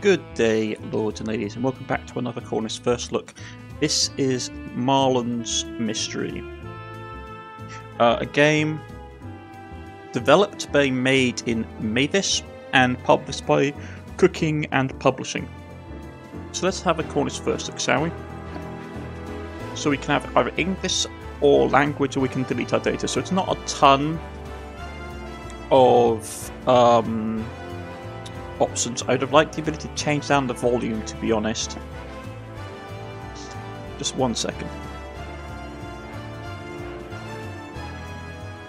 Good day, lords and ladies, and welcome back to another Cornish First Look. This is Marlon's Mystery, uh, a game developed by Made in Mavis and published by Cooking and Publishing. So let's have a Cornish First Look, shall we? So we can have either English or language, or we can delete our data. So it's not a ton of um, options. I would have liked the ability to change down the volume, to be honest. Just one second.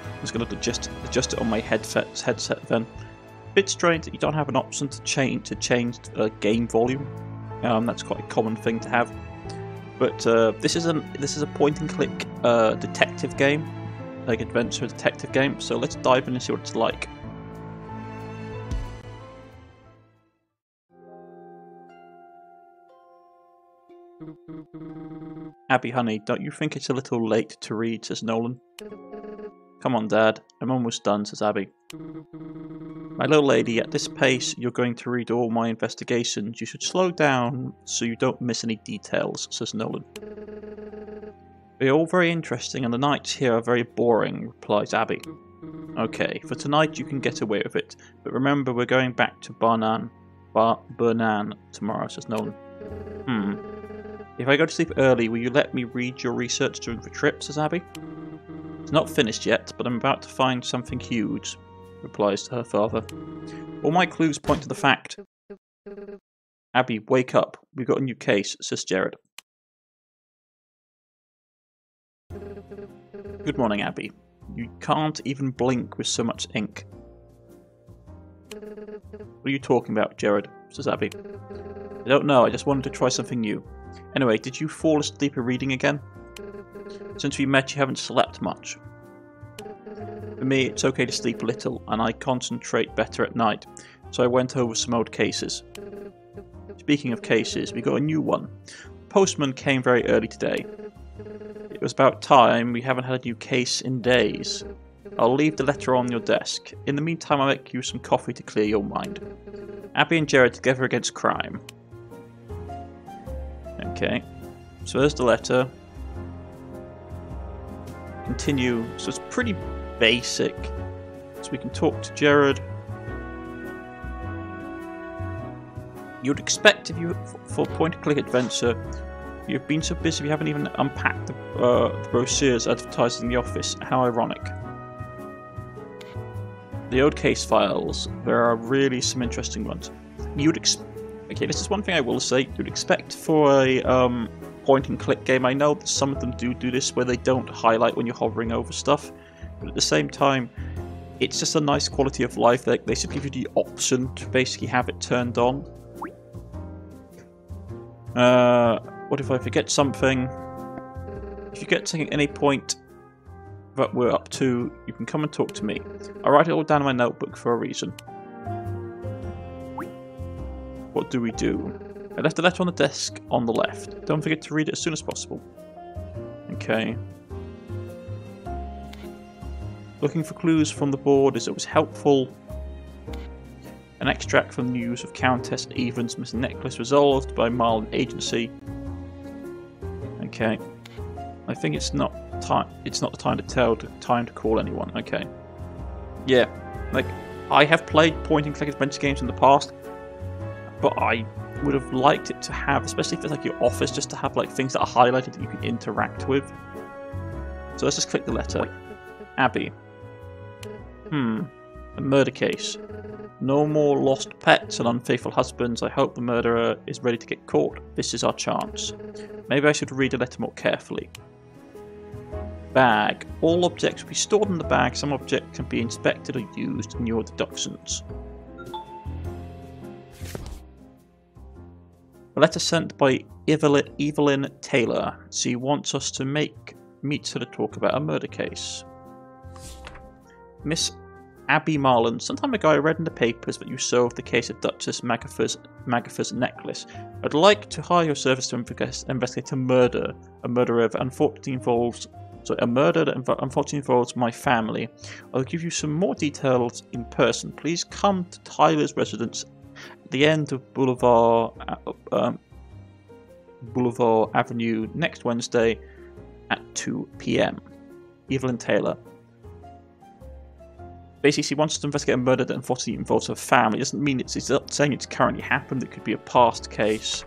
I'm just going to adjust, adjust it on my headset, headset then. Bit strange that you don't have an option to change to change the game volume. Um, that's quite a common thing to have. But uh, this is a this is a point and click uh, detective game, like adventure detective game. So let's dive in and see what it's like. Abby, honey, don't you think it's a little late to read, says Nolan. Come on, Dad. I'm almost done, says Abby. My little lady, at this pace, you're going to read all my investigations. You should slow down so you don't miss any details, says Nolan. They're all very interesting, and the nights here are very boring, replies Abby. Okay, for tonight you can get away with it, but remember we're going back to Barnan, Bar Bernan tomorrow, says Nolan. Hmm. If I go to sleep early, will you let me read your research during the trip, says Abby. It's not finished yet, but I'm about to find something huge, replies to her father. All my clues point to the fact. Abby, wake up. We've got a new case, says Jared. Good morning, Abby. You can't even blink with so much ink. What are you talking about, Jared? says Abby. I don't know, I just wanted to try something new. Anyway, did you fall asleep reading again? Since we met, you haven't slept much. For me, it's okay to sleep a little, and I concentrate better at night, so I went over some old cases. Speaking of cases, we got a new one. The postman came very early today. It was about time, we haven't had a new case in days. I'll leave the letter on your desk. In the meantime, I'll make you some coffee to clear your mind. Abby and Jared together against crime. Okay, so there's the letter. Continue. So it's pretty basic. So we can talk to Jared. You'd expect if you, for point-and-click adventure, you've been so busy you haven't even unpacked the, uh, the brochures advertised in the office. How ironic. The old case files. There are really some interesting ones. You'd expect Okay, this is one thing I will say. You'd expect for a um, point and click game. I know that some of them do do this where they don't highlight when you're hovering over stuff, but at the same time, it's just a nice quality of life. Like they should give you the option to basically have it turned on. Uh, what if I forget something? If you get to any point that we're up to, you can come and talk to me. I write it all down in my notebook for a reason. What do we do? I left a letter on the desk on the left. Don't forget to read it as soon as possible. Okay. Looking for clues from the board is always helpful. An extract from the news of Countess Evans' missing necklace resolved by Marlon Agency. Okay. I think it's not time. It's not the time to tell. Time to call anyone. Okay. Yeah. Like I have played point and click adventure games in the past but I would have liked it to have, especially if it's like your office, just to have like things that are highlighted that you can interact with. So let's just click the letter. Abby. Hmm. A murder case. No more lost pets and unfaithful husbands. I hope the murderer is ready to get caught. This is our chance. Maybe I should read the letter more carefully. Bag. All objects will be stored in the bag. Some objects can be inspected or used in your deductions. Letter sent by Evelyn, Evelyn Taylor. She wants us to make meet her to talk about a murder case. Miss Abby Marlon, some time ago I read in the papers that you solved the case of Duchess Magatha's, necklace. I'd like to hire your service to investigate a murder, a murder that unfortunately involves so a murder that unfortunately involves my family. I'll give you some more details in person. Please come to Tyler's residence the end of Boulevard uh, um, Boulevard Avenue next Wednesday at 2 p.m. Evelyn Taylor. Basically, she wants to investigate a murder that unfortunately involves her family. It doesn't mean it's, it's not saying it's currently happened. It could be a past case.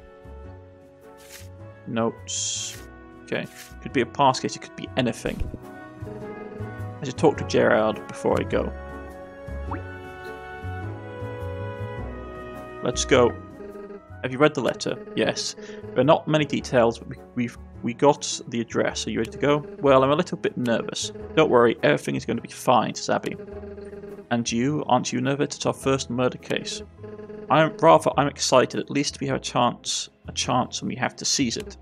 Notes. Okay. Could be a past case. It could be anything. I should talk to Gerard before I go. Let's go. Have you read the letter? Yes. There are not many details, but we, we've we got the address. Are you ready to go? Well, I'm a little bit nervous. Don't worry, everything is going to be fine, says Abby. And you, aren't you nervous? It's our first murder case. I'm rather I'm excited. At least we have a chance a chance and we have to seize it.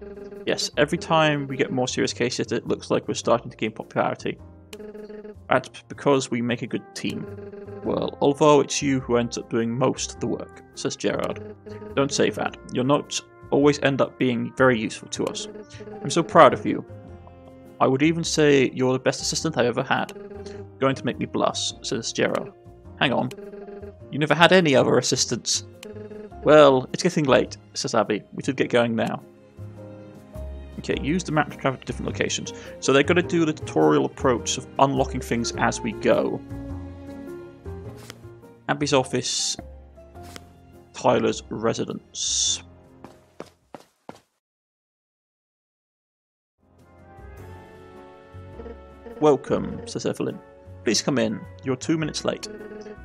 Yes, every time we get more serious cases it looks like we're starting to gain popularity. That's because we make a good team. Well, although it's you who ends up doing most of the work, says Gerard. Don't say that. Your notes always end up being very useful to us. I'm so proud of you. I would even say you're the best assistant I've ever had. Going to make me blush, says Gerard. Hang on. You never had any other assistants. Well, it's getting late, says Abby. We should get going now. Okay, use the map to travel to different locations. So they're going to do the tutorial approach of unlocking things as we go. Abby's office, Tyler's residence. Welcome, says Evelyn. Please come in. You're two minutes late.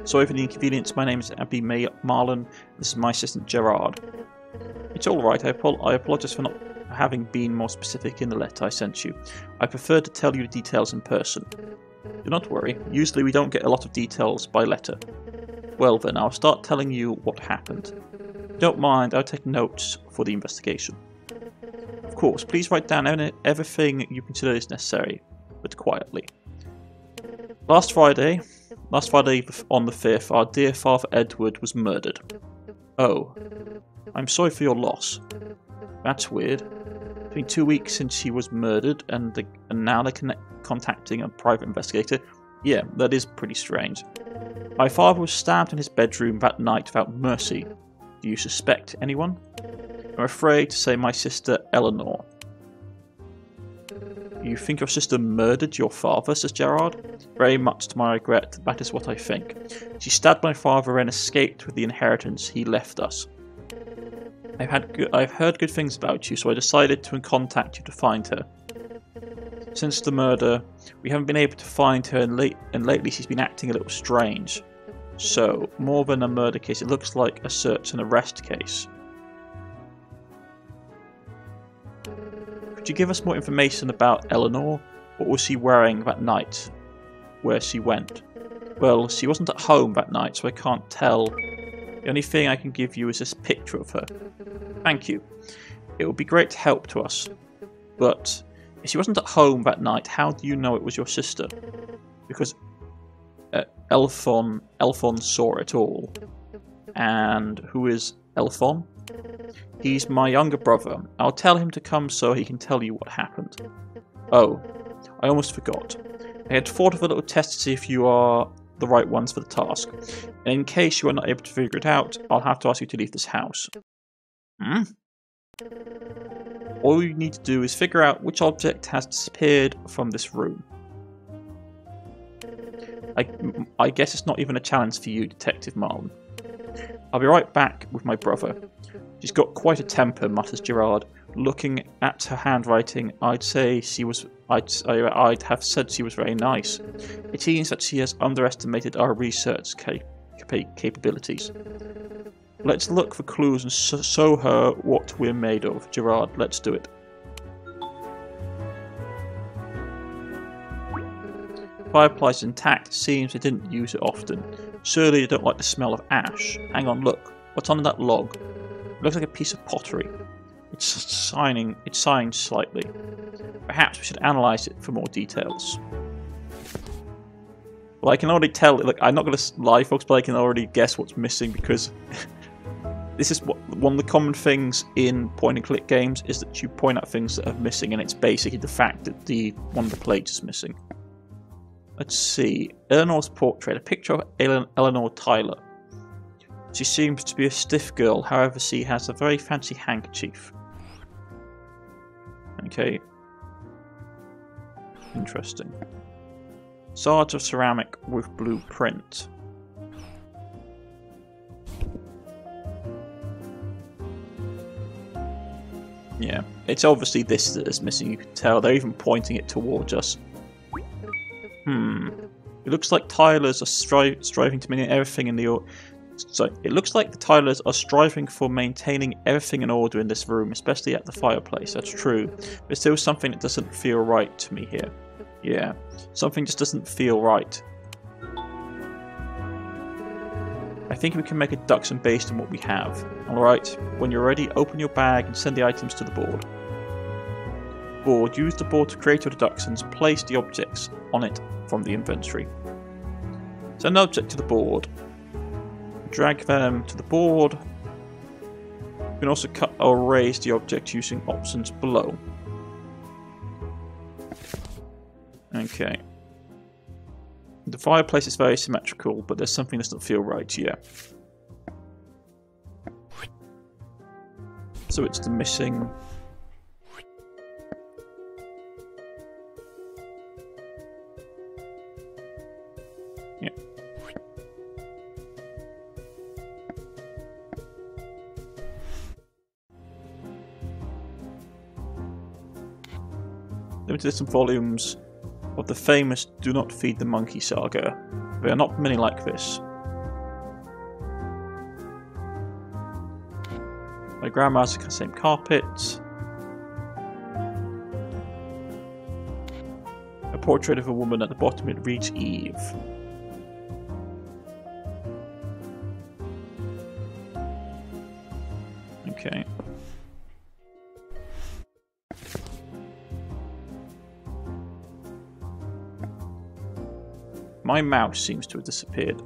Sorry for the inconvenience. My name is Abby May Marlon. This is my assistant Gerard. It's all right. I, ap- I apologize for not having been more specific in the letter I sent you. I prefer to tell you the details in person. Do not worry. Usually we don't get a lot of details by letter. Well then, I'll start telling you what happened. Don't mind. I'll take notes for the investigation. Of course, please write down everything you consider is necessary but quietly. Last Friday, last Friday on the 5th, our dear father Edward was murdered. Oh, I'm sorry for your loss. That's weird. It's been two weeks since he was murdered, and, the, and now they're connect, contacting a private investigator. Yeah, that is pretty strange. My father was stabbed in his bedroom that night without mercy. Do you suspect anyone? I'm afraid to say my sister Eleanor. You think your sister murdered your father, says Gerard? Very much to my regret, that is what I think. She stabbed my father and escaped with the inheritance he left us. I've had good, I've heard good things about you, so I decided to contact you to find her. Since the murder, we haven't been able to find her, and, late, and lately she's been acting a little strange. So, more than a murder case, it looks like a search and arrest case. Could you give us more information about Eleanor? What was she wearing that night? Where she went? Well, she wasn't at home that night, so I can't tell. The only thing I can give you is this picture of her. Thank you. It would be great help to us. But if she wasn't at home that night, how do you know it was your sister? Because uh, Elphon, Elphon saw it all. And who is Elfon? He's my younger brother. I'll tell him to come so he can tell you what happened. Oh, I almost forgot. I had thought of a little test to see if you are the right ones for the task. And in case you are not able to figure it out, I'll have to ask you to leave this house. Hmm? All you need to do is figure out which object has disappeared from this room. I, I guess it's not even a challenge for you, Detective Marlon. I'll be right back with my brother. She's got quite a temper, mutters Gerard. Looking at her handwriting, I'd say she was. I'd, I'd have said she was very nice. It seems that she has underestimated our research cap- capabilities. Let's look for clues and show her what we're made of. Gerard, let's do it. Fireplace intact. Seems they didn't use it often. Surely they don't like the smell of ash. Hang on, look. What's on that log? It looks like a piece of pottery. It's signing. It's signed slightly. Perhaps we should analyze it for more details. Well, I can already tell. Like, I'm not going to lie, folks, but I can already guess what's missing because this is what one of the common things in point-and-click games is that you point out things that are missing, and it's basically the fact that the one of the plates is missing. Let's see. Eleanor's portrait. A picture of Eleanor Tyler. She seems to be a stiff girl, however, she has a very fancy handkerchief. Okay. Interesting. Shards of ceramic with blueprint. Yeah, it's obviously this that is missing, you can tell. They're even pointing it towards us. Hmm. It looks like Tyler's are stri striving to maintain everything in the... So it looks like the Tylers are striving for maintaining everything in order in this room, especially at the fireplace. That's true. But still something that doesn't feel right to me here. Yeah, something just doesn't feel right. I think we can make a based on what we have. Alright, when you're ready, open your bag and send the items to the board. Board, use the board to create your deductions, place the objects on it from the inventory. Send an object to the board. Drag them to the board. You can also cut or raise the object using options below. Okay. The fireplace is very symmetrical, but there's something that doesn't feel right here. So it's the missing... Yeah. Limited some volumes of the famous Do Not Feed the Monkey saga. There are not many like this. My grandma's the same carpet. A portrait of a woman at the bottom, it reads Eve. My mouse seems to have disappeared.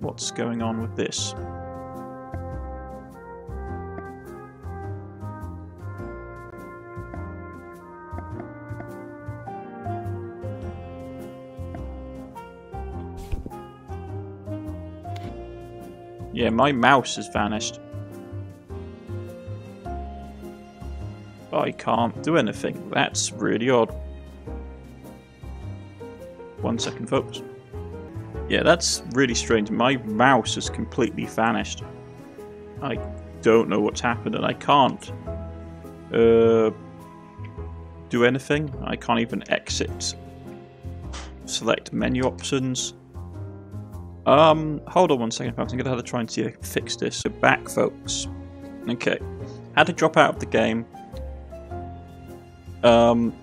What's going on with this? Yeah, my mouse has vanished. I can't do anything. That's really odd. One second, folks. Yeah, that's really strange. My mouse has completely vanished. I don't know what's happened and I can't uh, do anything. I can't even exit. Select menu options. Um, hold on one second, folks. I'm going to have to try and see if I can fix this. So back, folks. Okay. Had to drop out of the game. Um,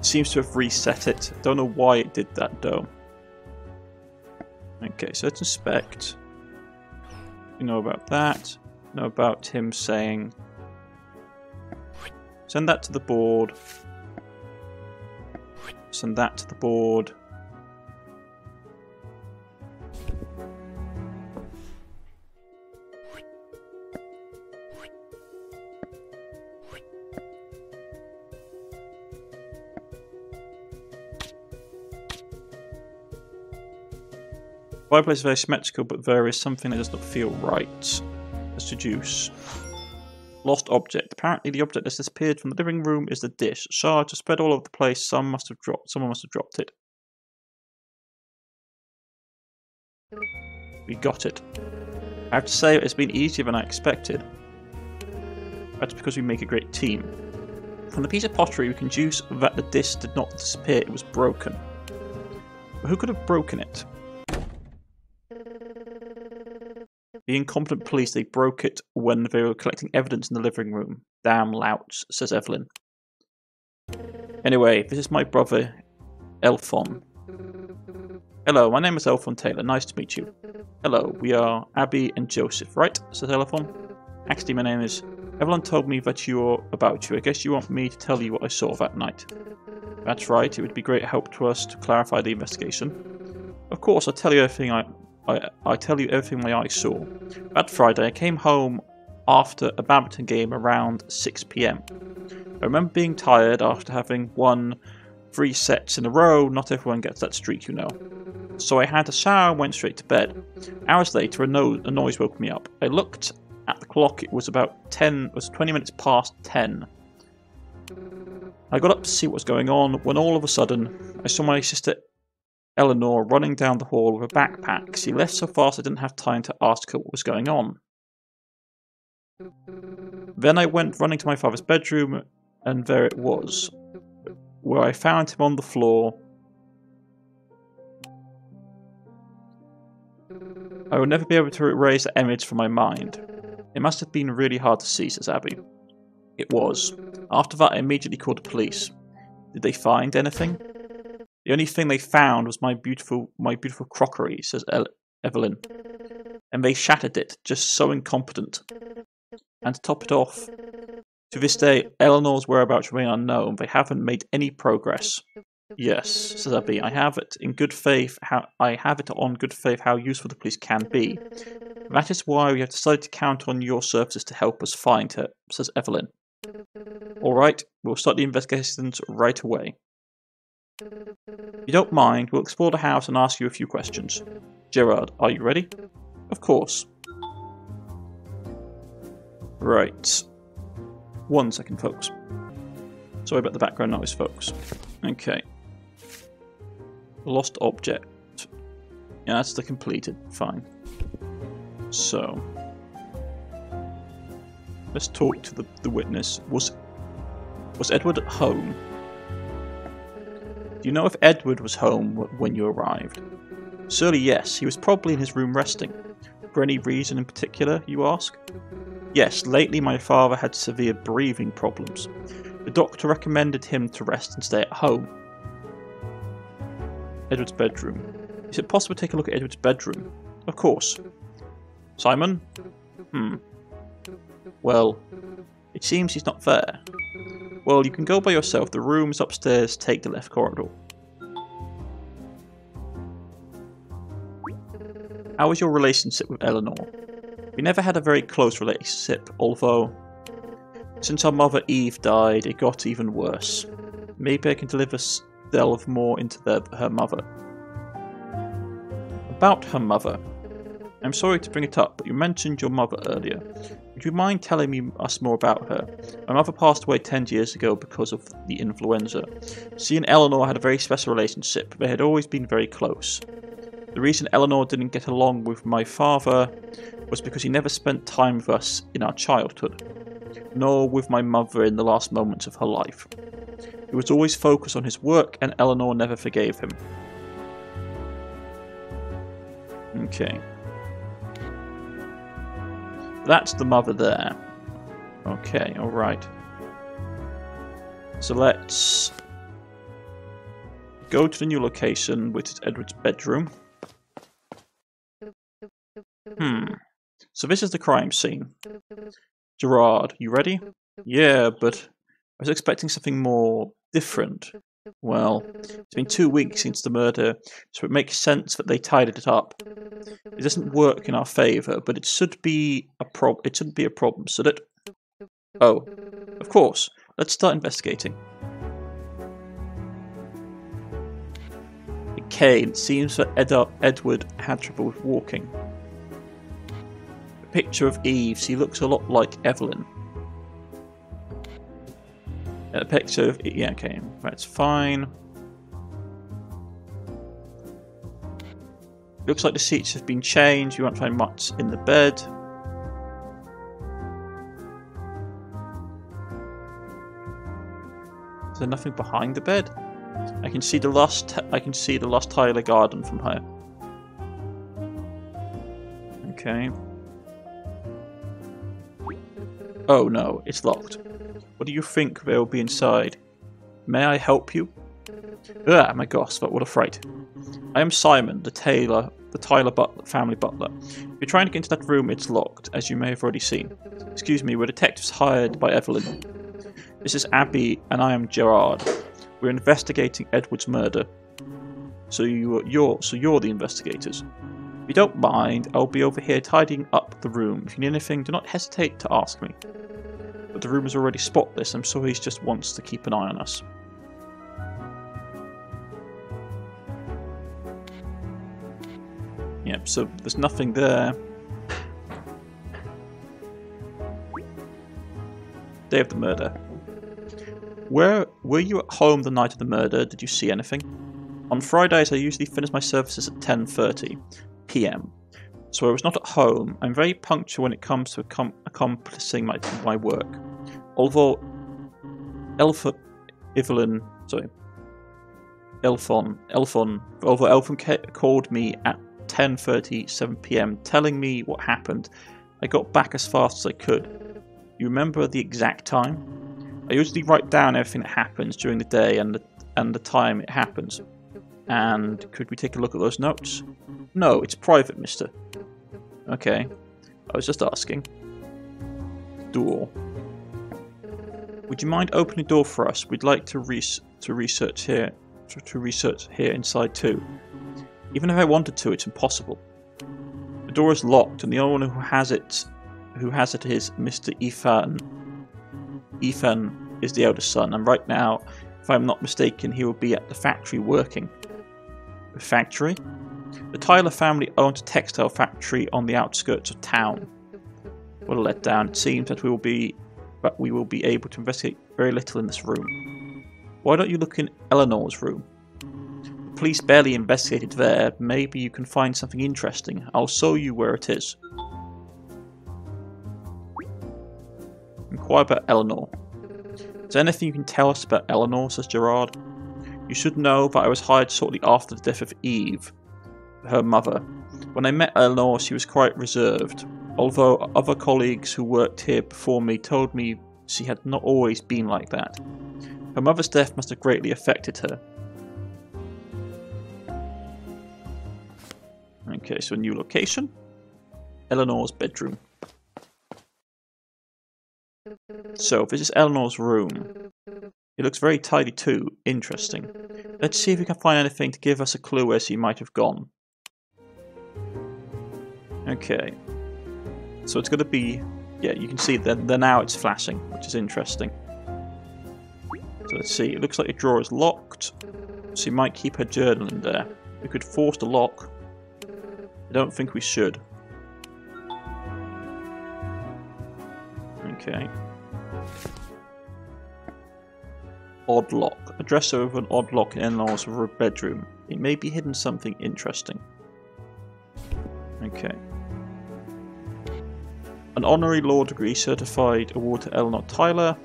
seems to have reset it. Don't know why it did that, though. Okay, so let's inspect. You know about that. know about him saying send that to the board. Send that to the board. Fireplace is very symmetrical, but there is something that does not feel right. Let's deduce. Lost object. Apparently the object that's disappeared from the living room is the dish. Shards are spread all over the place. Some must have dropped. Someone must have dropped it. We got it. I have to say it's been easier than I expected. That's because we make a great team. From the piece of pottery we can deduce that the dish did not disappear, it was broken. But who could have broken it? The incompetent police, they broke it when they were collecting evidence in the living room. Damn louts, says Evelyn. Anyway, this is my brother, Elphon. Hello, my name is Elphon Taylor. Nice to meet you. Hello, we are Abby and Joseph, right? says Elphon. Actually, my name is... Evelyn told me that you're about you. I guess you want me to tell you what I saw that night. That's right. It would be great help to us to clarify the investigation. Of course, I'll tell you everything I, I, I tell you everything my eyes saw. That Friday, I came home after a badminton game around 6pm. I remember being tired after having won three sets in a row. Not everyone gets that streak, you know. so I had a shower and went straight to bed. Hours later, a, no- a noise woke me up. I looked at the clock, it was about 10, it was 20 minutes past 10. I got up to see what was going on when all of a sudden I saw my sister Eleanor running down the hall with a mm-hmm. backpack. She left so fast I didn't have time to ask her what was going on. Then I went running to my father's bedroom, and there it was, where I found him on the floor. I will never be able to erase the image from my mind. It must have been really hard to see, says Abby. It was. After that, I immediately called the police. Did they find anything? The only thing they found was my beautiful, my beautiful crockery, says El- Evelyn. And they shattered it, just so incompetent. And to top it off, to this day, Eleanor's whereabouts remain unknown. They haven't made any progress. Yes, says Abby, I have it in good faith. How I have it on good faith how useful the police can be. That is why we have decided to count on your services to help us find her, says Evelyn. All right, we'll start the investigations right away. If you don't mind, we'll explore the house and ask you a few questions. Gerard, are you ready? Of course. Right. One second, folks. Sorry about the background noise, folks. Okay. Lost object. Yeah, that's the completed. Fine. So. Let's talk to the, the witness. Was was Edward at home? Do you know if Edward was home when you arrived? Surely yes, he was probably in his room resting. For any reason in particular, you ask? Yes, lately my father had severe breathing problems. The doctor recommended him to rest and stay at home. Edward's bedroom. Is it possible to take a look at Edward's bedroom? Of course. Simon? Hmm. Well, it seems he's not there. Well, you can go by yourself. The room's upstairs. Take the left corridor. How was your relationship with Eleanor? We never had a very close relationship, although since our mother Eve died, it got even worse. Maybe I can deliver delve more into the, her mother. About her mother. I'm sorry to bring it up, but you mentioned your mother earlier. Would you mind telling me us more about her? My mother passed away 10 years ago because of the influenza. She and Eleanor had a very special relationship. They had always been very close. The reason Eleanor didn't get along with my father was because he never spent time with us in our childhood, nor with my mother in the last moments of her life. He was always focused on his work, and Eleanor never forgave him. Okay. That's the mother there. Okay, alright. So let's go to the new location, which is Edward's bedroom. Hmm. So this is the crime scene. Gerard, you ready? Yeah, but I was expecting something more different. Well, it's been two weeks since the murder, so it makes sense that they tidied it up. It doesn't work in our favour, but it should be a prob. It shouldn't be a problem, should it? Oh, of course. Let's start investigating. Okay, it seems that Ed Edward had trouble with walking. A picture of Eve. She looks a lot like Evelyn. A picture of yeah, okay, that's fine. Looks like the seats have been changed. You won't find much in the bed. Is there nothing behind the bed? I can see the lost. I can see the lost Tyler garden from here. Okay. Oh no, it's locked. What do you think there will be inside? May I help you? Ah, my gosh, what a fright. I am Simon, the tailor, the Tyler butler, family butler. If you're trying to get into that room, it's locked, as you may have already seen. Excuse me, we're detectives hired by Evelyn. This is Abby, and I am Gerard. We're investigating Edward's murder. So you, you're, so you're the investigators. If you don't mind, I'll be over here tidying up the room. If you need anything, do not hesitate to ask me but the is already spotless. I'm sure he just wants to keep an eye on us. Yep, so there's nothing there. Day of the murder. Where were you at home the night of the murder? Did you see anything? On Fridays, I usually finish my services at 10:30 p.m. So I was not at home. I'm very punctual when it comes to accom accomplishing my my work. Although Elfa Evelyn, sorry, Elfon, Elfon, although Elfon called me at 10:37 p.m. telling me what happened, I got back as fast as I could. You remember the exact time? I usually write down everything that happens during the day and the, and the time it happens. And could we take a look at those notes? No, it's private, mister. Okay. I was just asking. Door. Would you mind opening the door for us? We'd like to, res to research here to, to research here inside too. Even if I wanted to, it's impossible. The door is locked, and the only one who has it, who has it is Mr. Ethan. Ethan is the eldest son, and right now, if I'm not mistaken, he will be at the factory working. Factory? The Tyler family owned a textile factory on the outskirts of town. What a letdown! It seems that we will be, but we will be able to investigate very little in this room. Why don't you look in Eleanor's room? The police barely investigated there. Maybe you can find something interesting. I'll show you where it is. Inquire about Eleanor. Is there anything you can tell us about Eleanor? says Gerard. You should know that I was hired shortly after the death of Eve, her mother. When I met Eleanor, she was quite reserved, although other colleagues who worked here before me told me she had not always been like that. Her mother's death must have greatly affected her. Okay, so a new location. Eleanor's bedroom. So, this is Eleanor's room. It looks very tidy too. Interesting. Let's see if we can find anything to give us a clue where she might have gone. Okay. So it's going to be... Yeah, you can see that now it's flashing, which is interesting. So let's see, it looks like the drawer is locked. So you might keep her journal in there. We could force the lock. I don't think we should. Okay. Odd lock. A dresser with an odd lock in Eleanor's bedroom. It may be hidden something interesting. Okay. An honorary law degree certified award to Eleanor Tyler.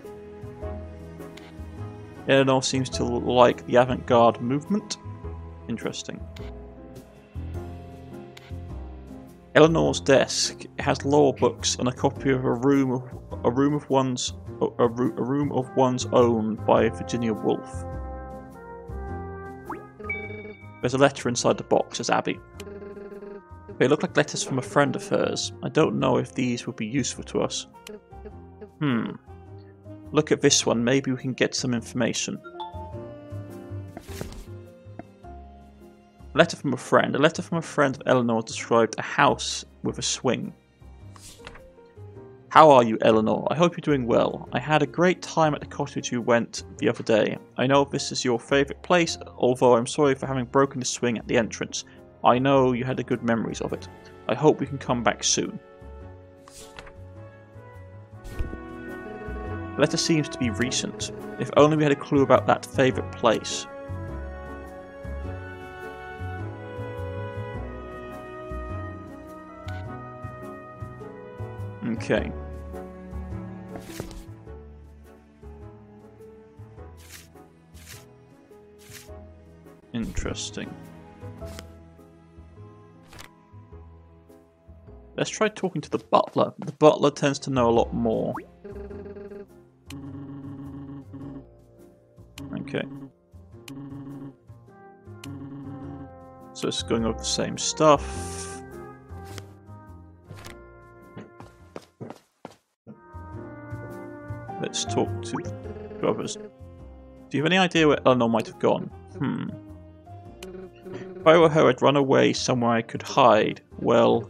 Eleanor seems to like the avant-garde movement. Interesting. Eleanor's desk has law books and a copy of a room of a room of one's a, a room of one's own by Virginia Woolf. There's a letter inside the box, says Abby. They look like letters from a friend of hers. I don't know if these would be useful to us. Hmm. Look at this one, maybe we can get some information. A letter from a friend. A letter from a friend of Eleanor described a house with a swing. How are you, Eleanor? I hope you're doing well. I had a great time at the cottage you went the other day. I know this is your favourite place, although I'm sorry for having broken the swing at the entrance. I know you had good memories of it. I hope we can come back soon. The letter seems to be recent. If only we had a clue about that favourite place. Okay. Interesting. Let's try talking to the butler. The butler tends to know a lot more. Okay. So it's going over the same stuff. Talk to the others. Do you have any idea where Eleanor might have gone? Hmm. If I were her, I'd run away somewhere I could hide. Well,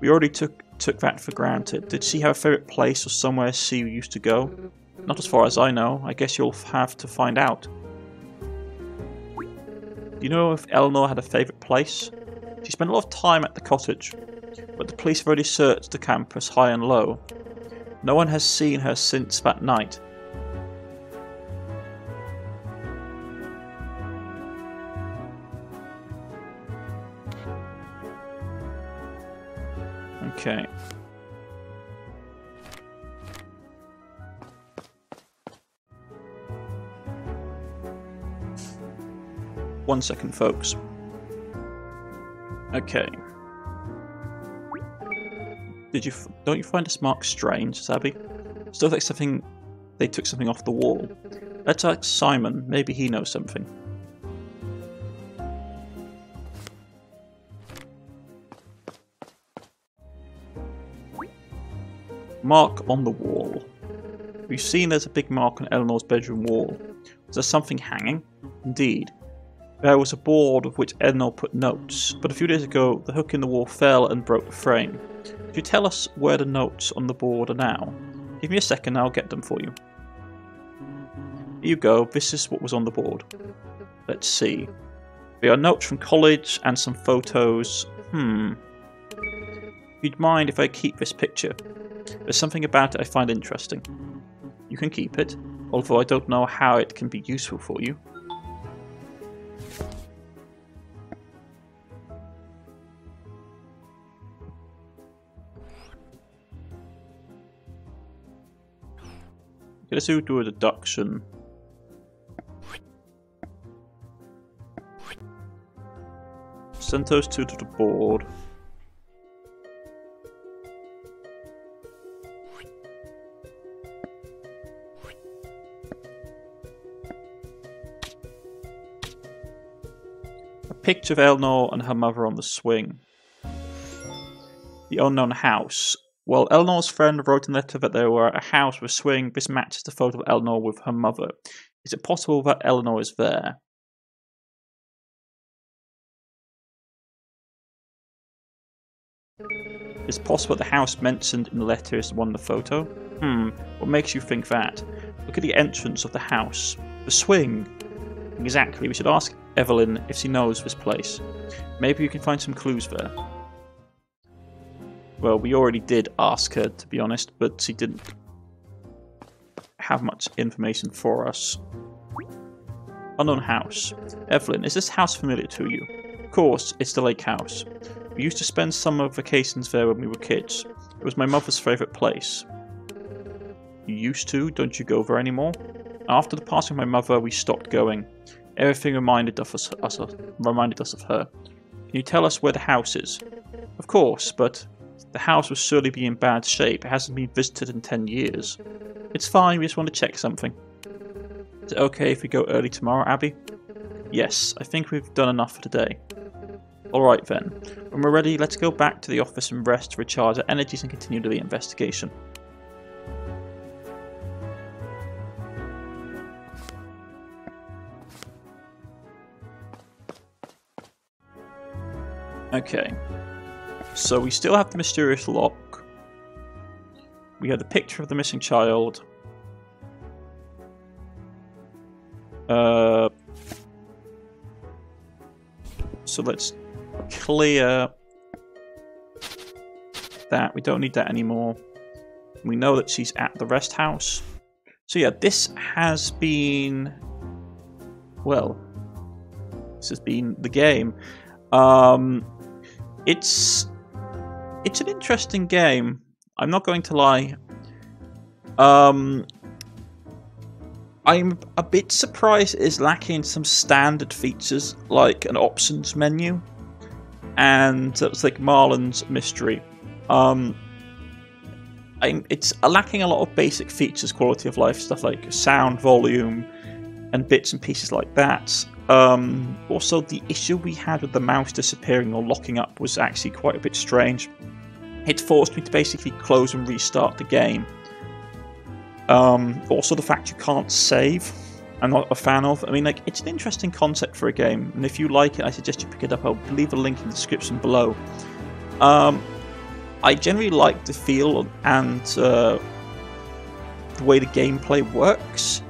we already took took that for granted. Did she have a favourite place or somewhere she used to go? Not as far as I know. I guess you'll have to find out. Do you know if Eleanor had a favourite place? She spent a lot of time at the cottage, but the police have already searched the campus high and low. No one has seen her since that night. Okay. One second, folks. Okay. Did you? Don't you find this mark strange, Sabby? Still like something. They took something off the wall. Let's ask Simon. Maybe he knows something. Mark on the wall. We've seen there's a big mark on Eleanor's bedroom wall. Was there something hanging? Indeed. There was a board of which Eleanor put notes, but a few days ago the hook in the wall fell and broke the frame. Could you tell us where the notes on the board are now? Give me a second, I'll get them for you. Here you go, this is what was on the board. Let's see. There are notes from college and some photos. Hmm. You'd mind if I keep this picture? There's something about it I find interesting. You can keep it, although I don't know how it can be useful for you. Let's do a deduction. Send those two to the board. A picture of Eleanor and her mother on the swing. The unknown house. Well, Eleanor's friend wrote in the letter that they were at a house with a swing. This matches the photo of Eleanor with her mother. Is it possible that Eleanor is there? It's possible the house mentioned in the letter is the one in the photo. Hmm, what makes you think that? Look at the entrance of the house. The swing. Exactly, we should ask Evelyn if she knows this place. Maybe you can find some clues there. Well, we already did ask her, to be honest, but she didn't have much information for us. Unknown house. Evelyn, is this house familiar to you? Of course, it's the lake house. We used to spend summer vacations there when we were kids. It was my mother's favourite place. You used to? Don't you go there anymore? After the passing of my mother, we stopped going. Everything reminded us, us, reminded us of her. Can you tell us where the house is? Of course, but the house will surely be in bad shape. It hasn't been visited in 10 years. It's fine, we just want to check something. Is it okay if we go early tomorrow, Abby? Yes, I think we've done enough for today. Alright then. When we're ready, let's go back to the office and rest to recharge our energies and continue the investigation. Okay. So we still have the mysterious lock. We have the picture of the missing child. Uh, so let's clear that. We don't need that anymore. We know that she's at the rest house. So yeah, this has been... Well, this has been the game. Um, it's it's an interesting game. I'm not going to lie. Um, I'm a bit surprised it's lacking some standard features like an options menu and it's like Marlon's mystery. Um, I'm, it's lacking a lot of basic features, quality of life stuff like sound volume and bits and pieces like that. Um, also, the issue we had with the mouse disappearing or locking up was actually quite a bit strange it forced me to basically close and restart the game. Um, also, the fact you can't save, I'm not a fan of. I mean, like, it's an interesting concept for a game, and if you like it, I suggest you pick it up. I'll leave a link in the description below. Um, I generally like the feel and uh, the way the gameplay works,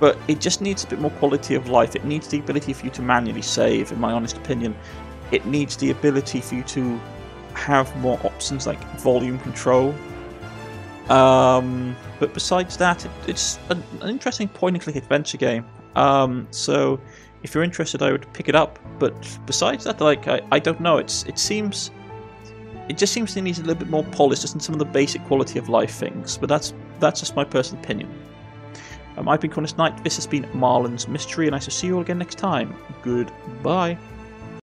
but it just needs a bit more quality of life. It needs the ability for you to manually save, in my honest opinion. it needs the ability for you to have more options like volume control. Um, but besides that, it, it's an, an, interesting point and click adventure game. Um, so if you're interested, I would pick it up. But besides that, like I, I don't know. It's it seems it just seems to need a little bit more polish just in some of the basic quality of life things. But that's that's just my personal opinion. Um, I've been Cornish Knight. This has been Marlon's Mystery, and I shall see you all again next time. Goodbye.